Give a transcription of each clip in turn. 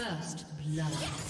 First blood.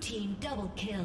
Team double kill.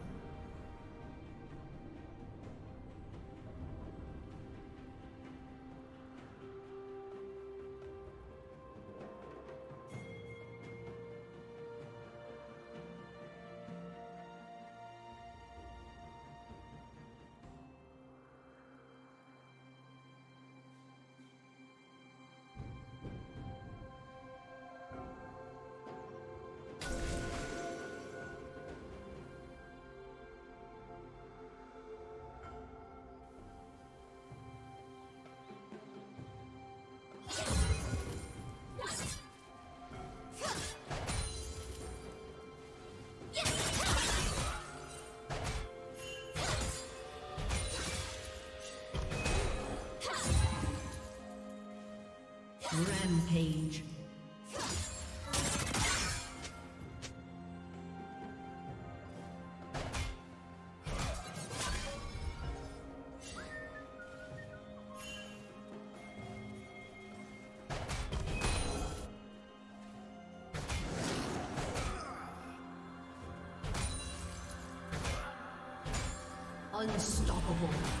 Rampage. Unstoppable.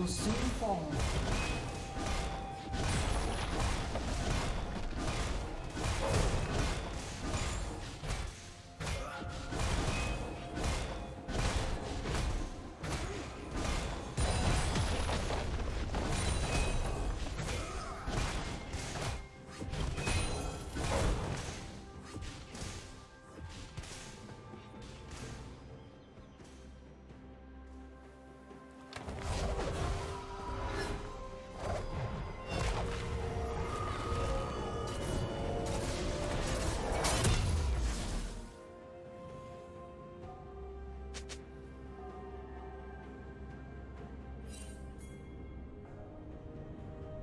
Los cinco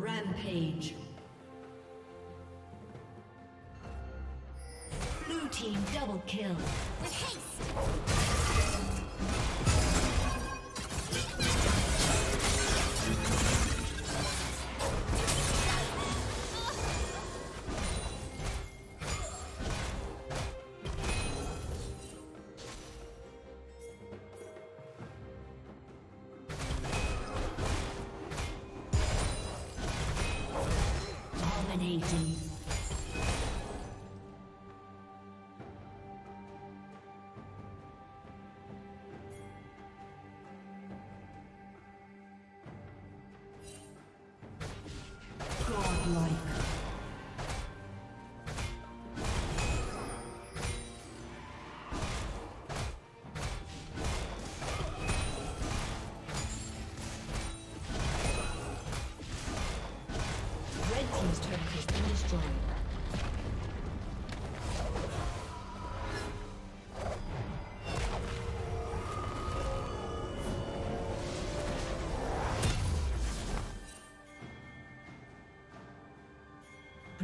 Rampage. Blue team double kill. With haste.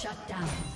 Shut down.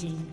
Dominating.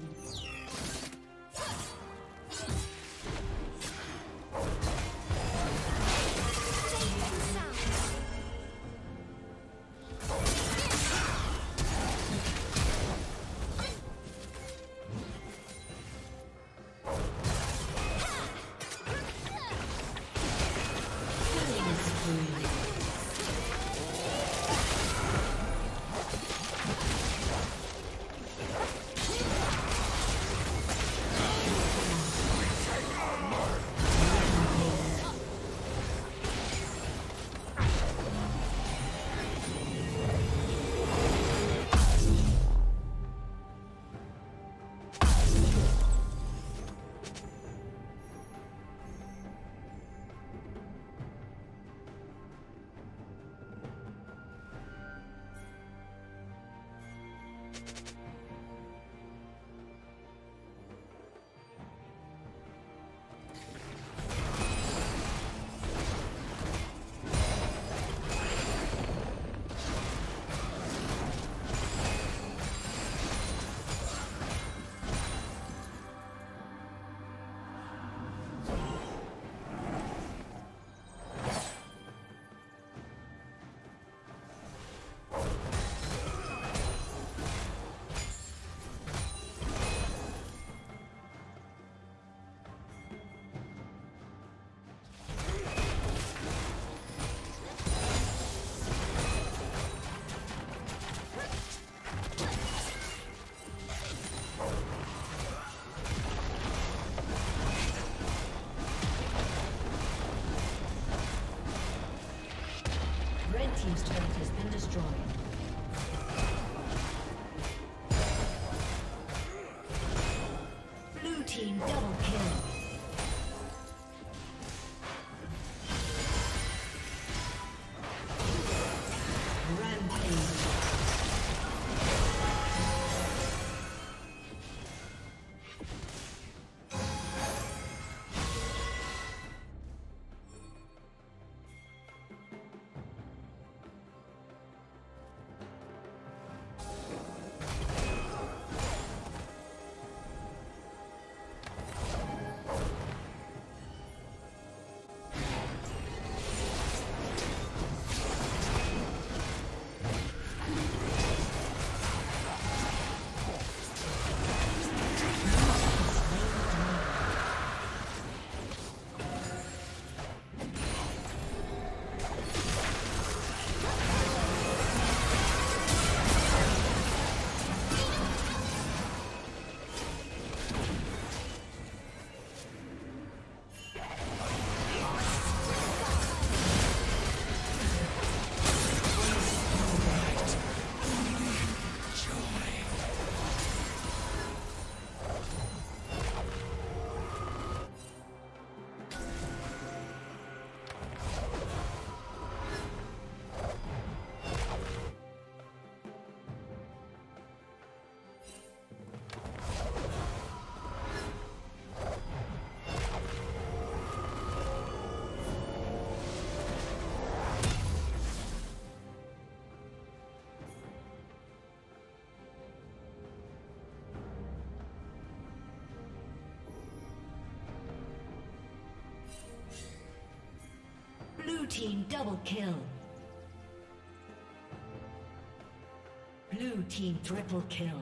Team double kill. Blue team triple kill.